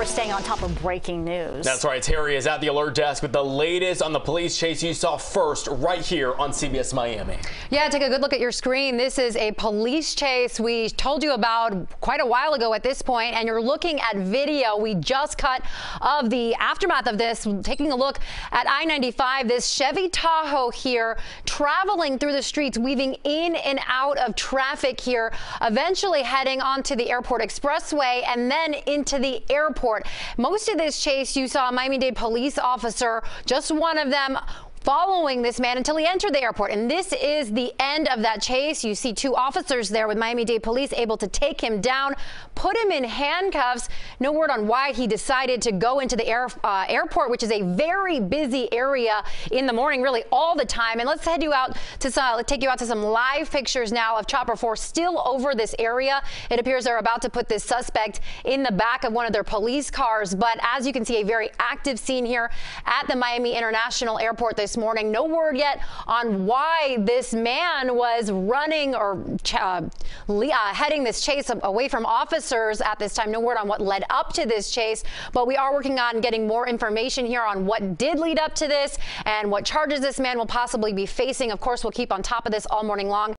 we're staying on top of breaking news. That's right. Terry is at the alert desk with the latest on the police chase you saw first right here on CBS Miami. Yeah, take a good look at your screen. This is a police chase we told you about quite a while ago at this point, and you're looking at video we just cut of the aftermath of this. Taking a look at I-95, this Chevy Tahoe here traveling through the streets, weaving in and out of traffic here, eventually heading onto the airport expressway and then into the airport. Most of this chase, you saw a Miami-Dade police officer, just one of them following this man until he entered the airport. And this is the end of that chase. You see two officers there with Miami-Dade police able to take him down, put him in handcuffs. No word on why he decided to go into the air, uh, airport, which is a very busy area in the morning, really all the time. And let's head you out to some, let's take you out to some live pictures now of Chopper 4 still over this area. It appears they're about to put this suspect in the back of one of their police cars. But as you can see, a very active scene here at the Miami International Airport this morning. No word yet on why this man was running or uh, uh, heading this chase away from officers at this time. No word on what led up to this chase, but we are working on getting more information here on what did lead up to this and what charges this man will possibly be facing. Of course, we'll keep on top of this all morning long.